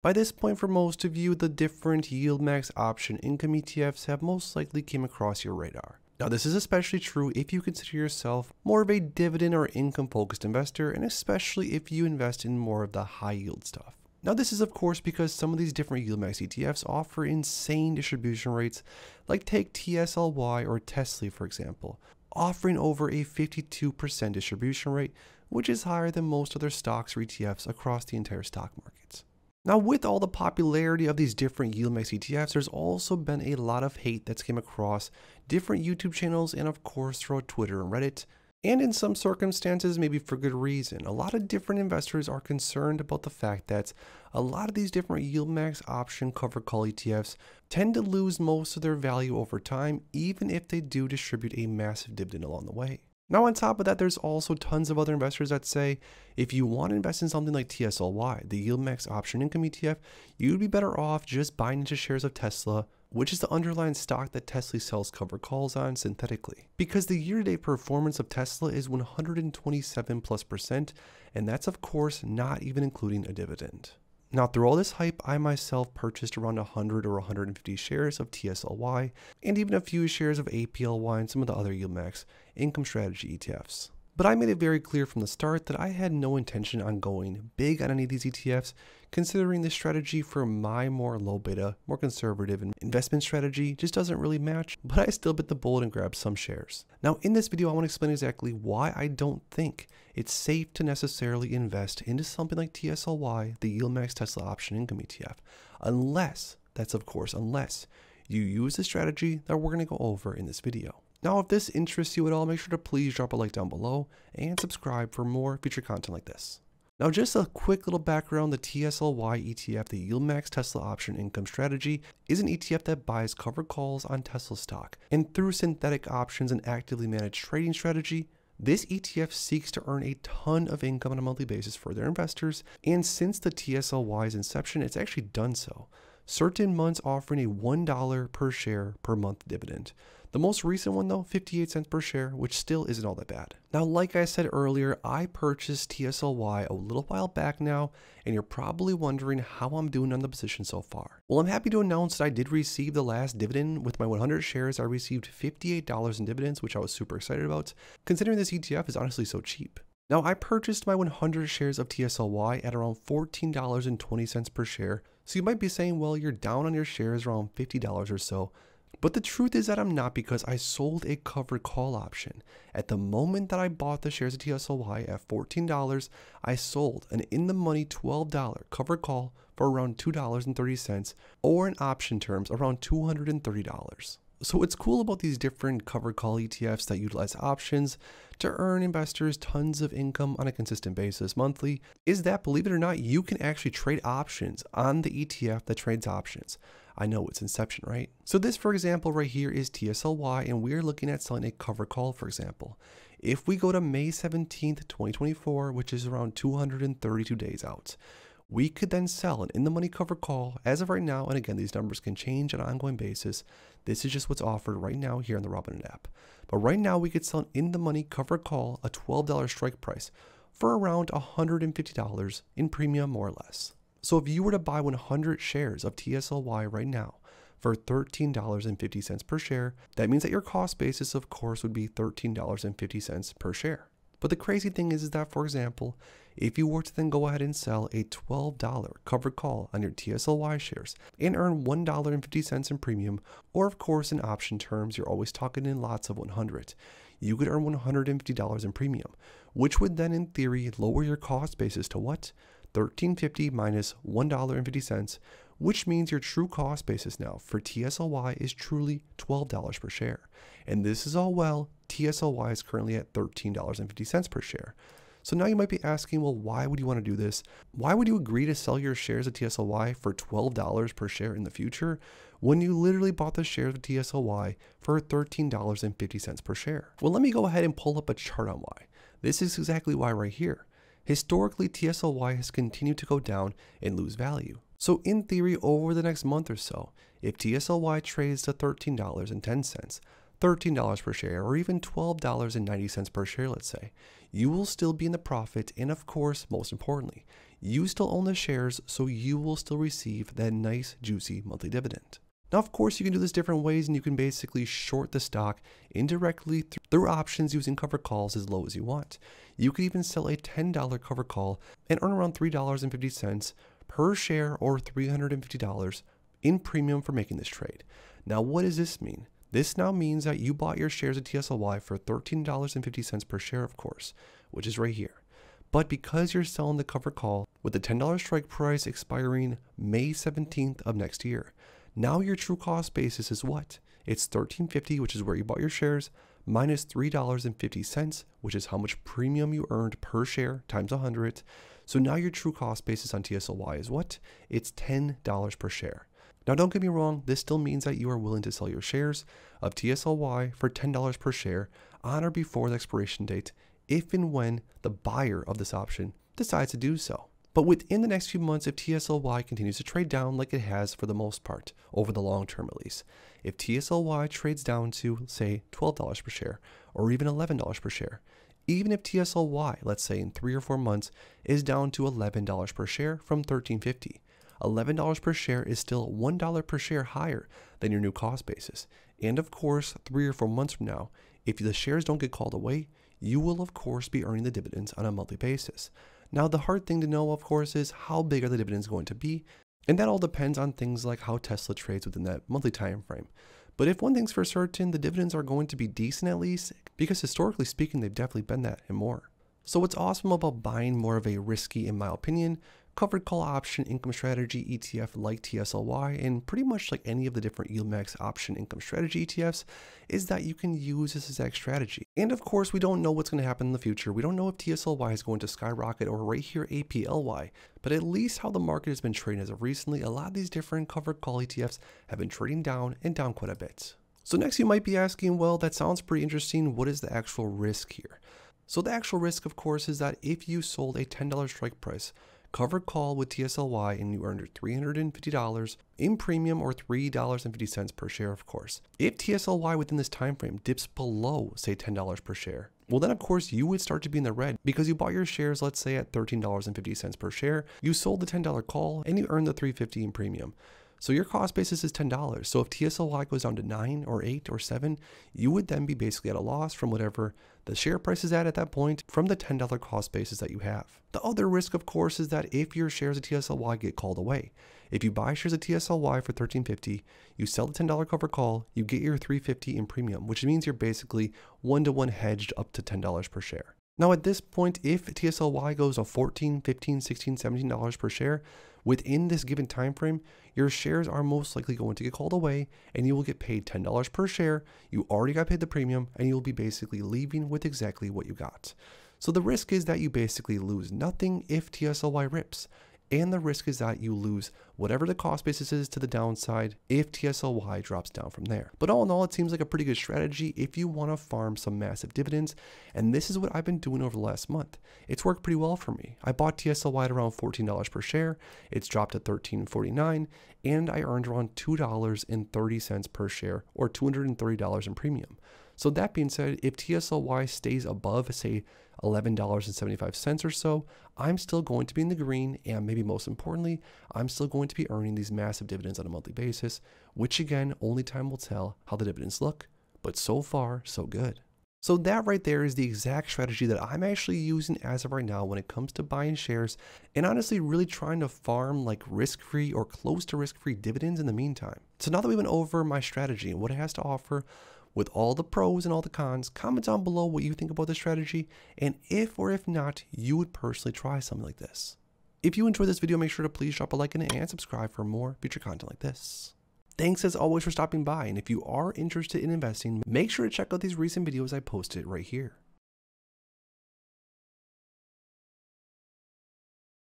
By this point for most of you, the different YieldMax option income ETFs have most likely came across your radar. Now this is especially true if you consider yourself more of a dividend or income focused investor and especially if you invest in more of the high yield stuff. Now this is of course because some of these different YieldMax ETFs offer insane distribution rates like take TSLY or Tesla for example, offering over a 52% distribution rate which is higher than most other stocks or ETFs across the entire stock markets. Now, with all the popularity of these different YieldMax ETFs, there's also been a lot of hate that's came across different YouTube channels and of course throughout Twitter and Reddit. And in some circumstances, maybe for good reason, a lot of different investors are concerned about the fact that a lot of these different YieldMax option covered call ETFs tend to lose most of their value over time, even if they do distribute a massive dividend along the way. Now, on top of that, there's also tons of other investors that say if you want to invest in something like TSLY, the YieldMax Option Income ETF, you'd be better off just buying into shares of Tesla, which is the underlying stock that Tesla sells covered calls on synthetically. Because the year to date performance of Tesla is 127 plus percent, and that's of course not even including a dividend. Now, through all this hype, I myself purchased around 100 or 150 shares of TSLY and even a few shares of APLY and some of the other YieldMax income strategy ETFs. But I made it very clear from the start that I had no intention on going big on any of these ETFs, considering the strategy for my more low beta, more conservative investment strategy just doesn't really match, but I still bit the bullet and grabbed some shares. Now in this video, I want to explain exactly why I don't think it's safe to necessarily invest into something like TSLY, the YieldMax Tesla Option Income ETF, unless, that's of course, unless you use the strategy that we're going to go over in this video. Now, if this interests you at all, make sure to please drop a like down below and subscribe for more future content like this. Now, just a quick little background, the TSLY ETF, the YieldMax Tesla Option Income Strategy, is an ETF that buys covered calls on Tesla stock. And through synthetic options and actively managed trading strategy, this ETF seeks to earn a ton of income on a monthly basis for their investors. And since the TSLY's inception, it's actually done so. Certain months offering a $1 per share per month dividend. The most recent one though, 58 cents per share, which still isn't all that bad. Now, like I said earlier, I purchased TSLY a little while back now, and you're probably wondering how I'm doing on the position so far. Well, I'm happy to announce that I did receive the last dividend. With my 100 shares, I received $58 in dividends, which I was super excited about, considering this ETF is honestly so cheap. Now, I purchased my 100 shares of TSLY at around $14.20 per share, so you might be saying, well, you're down on your shares around $50 or so, but the truth is that I'm not because I sold a covered call option. At the moment that I bought the shares of TSLY at $14, I sold an in the money $12 covered call for around $2.30 or in option terms around $230. So what's cool about these different covered call ETFs that utilize options to earn investors tons of income on a consistent basis monthly is that believe it or not, you can actually trade options on the ETF that trades options. I know it's Inception, right? So this, for example, right here is TSLY, and we're looking at selling a cover call, for example. If we go to May 17th, 2024, which is around 232 days out, we could then sell an in the money cover call as of right now. And again, these numbers can change on an ongoing basis. This is just what's offered right now here on the Robinhood app. But right now, we could sell an in the money cover call, a $12 strike price, for around $150 in premium, more or less. So if you were to buy 100 shares of TSLY right now for $13.50 per share, that means that your cost basis, of course, would be $13.50 per share. But the crazy thing is, is that, for example, if you were to then go ahead and sell a $12 covered call on your TSLY shares and earn $1.50 in premium, or of course in option terms, you're always talking in lots of 100, you could earn $150 in premium, which would then in theory lower your cost basis to what? 1350 minus 1.50, which means your true cost basis now for TSLY is truly $12 per share. And this is all well, TSLY is currently at $13.50 per share. So now you might be asking, well, why would you want to do this? Why would you agree to sell your shares of TSLY for $12 per share in the future when you literally bought the shares of TSLY for $13.50 per share? Well, let me go ahead and pull up a chart on why. This is exactly why right here. Historically, TSLY has continued to go down and lose value. So in theory, over the next month or so, if TSLY trades to $13.10, $13 per share, or even $12.90 per share, let's say, you will still be in the profit. And of course, most importantly, you still own the shares, so you will still receive that nice, juicy monthly dividend. Now, of course, you can do this different ways and you can basically short the stock indirectly through options using cover calls as low as you want. You could even sell a $10 cover call and earn around $3.50 per share or $350 in premium for making this trade. Now, what does this mean? This now means that you bought your shares of TSLY for $13.50 per share, of course, which is right here. But because you're selling the cover call with the $10 strike price expiring May 17th of next year, now your true cost basis is what? It's $13.50, which is where you bought your shares, minus $3.50, which is how much premium you earned per share times 100. So now your true cost basis on TSLY is what? It's $10 per share. Now, don't get me wrong, this still means that you are willing to sell your shares of TSLY for $10 per share on or before the expiration date if and when the buyer of this option decides to do so. But within the next few months, if TSLY continues to trade down like it has for the most part, over the long term at least, if TSLY trades down to, say, $12 per share or even $11 per share, even if TSLY, let's say in three or four months, is down to $11 per share from $13.50, $11 per share is still $1 per share higher than your new cost basis. And of course, three or four months from now, if the shares don't get called away, you will of course be earning the dividends on a monthly basis. Now, the hard thing to know, of course, is how big are the dividends going to be, and that all depends on things like how Tesla trades within that monthly time frame. But if one thing's for certain, the dividends are going to be decent at least, because historically speaking, they've definitely been that and more. So what's awesome about buying more of a risky, in my opinion, covered call option income strategy ETF like TSLY and pretty much like any of the different YieldMax option income strategy ETFs is that you can use this exact strategy. And of course, we don't know what's going to happen in the future. We don't know if TSLY is going to skyrocket or right here APLY, but at least how the market has been trading as of recently, a lot of these different covered call ETFs have been trading down and down quite a bit. So next you might be asking, well, that sounds pretty interesting. What is the actual risk here? So the actual risk, of course, is that if you sold a $10 strike price covered call with TSLY and you earned $350 in premium or $3.50 per share, of course. If TSLY within this time frame dips below, say, $10 per share, well, then of course you would start to be in the red because you bought your shares, let's say at $13.50 per share, you sold the $10 call, and you earned the 350 in premium. So your cost basis is $10. So if TSLY goes down to 9 or 8 or 7, you would then be basically at a loss from whatever the share price is at at that point from the $10 cost basis that you have. The other risk, of course, is that if your shares of TSLY get called away, if you buy shares of TSLY for $13.50, you sell the $10 cover call, you get your $3.50 in premium, which means you're basically one to one hedged up to $10 per share. Now at this point, if TSLY goes to 14, 15, 16, 17 dollars per share, within this given time frame, your shares are most likely going to get called away and you will get paid $10 per share. You already got paid the premium and you'll be basically leaving with exactly what you got. So the risk is that you basically lose nothing if TSLY rips and the risk is that you lose whatever the cost basis is to the downside if TSLY drops down from there. But all in all, it seems like a pretty good strategy if you want to farm some massive dividends, and this is what I've been doing over the last month. It's worked pretty well for me. I bought TSLY at around $14 per share, it's dropped to $13.49, and I earned around $2.30 per share or $230 in premium. So that being said, if TSLY stays above, say, $11.75 or so, I'm still going to be in the green. And maybe most importantly, I'm still going to be earning these massive dividends on a monthly basis, which again, only time will tell how the dividends look. But so far, so good. So that right there is the exact strategy that I'm actually using as of right now when it comes to buying shares and honestly really trying to farm like risk-free or close to risk-free dividends in the meantime. So now that we went over my strategy and what it has to offer, with all the pros and all the cons, comment down below what you think about this strategy and if or if not you would personally try something like this. If you enjoyed this video, make sure to please drop a like in it and subscribe for more future content like this. Thanks as always for stopping by, and if you are interested in investing, make sure to check out these recent videos I posted right here.